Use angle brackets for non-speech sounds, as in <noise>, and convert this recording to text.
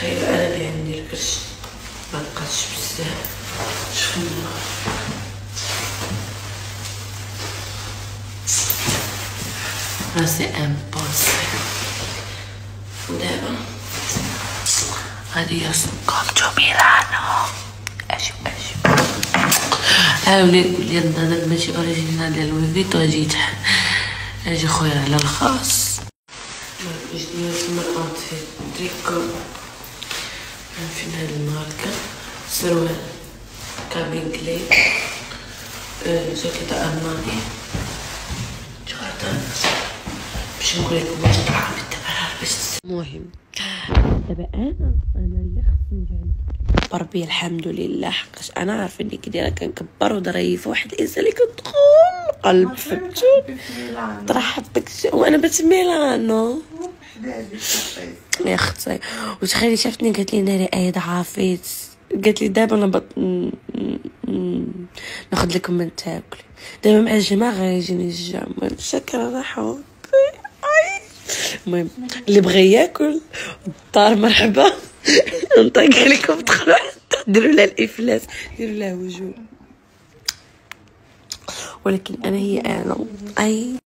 تخيل أنا اللي عندي الكرش ما بقاتش بزاف. شوفوا راسي امبوسي دابا غادي يسقط ميلانو أجي أجي حاولي قولي هذا ماشي اوريجينال ديال لوي فيتو جيت أجي خويا على الخاص جديد المرأة في تريكو فين هاد الماركة سروال كابين كلي جاكيتا ألماني. جوردان باش نقول لكم واش طلع بالتبرع بس المهم دابا أنا أنا اللي خصني نجي بربي الحمد لله. حقاش أنا عارفه إني كي دايرة كنكبر وظريف واحد الإنسان اللي كتدخل قلب فهمتوا ترحب بك وأنا بنت ميلانو. يا أختي وتخيلي شافتني قالت لي ناري ايد عافيت قالت لي دابا أنا بط... ناخذ لكم من تاكلي. دابا مع الجماعة غيجيني الجام المهم شكرا حبي المهم اللي بغى ياكل الدار مرحبا. <laughs> نطيق لكم تدخلوا ديروا لها الإفلاس. ديروا لها وجوه. ولكن أنا هي أنا أي.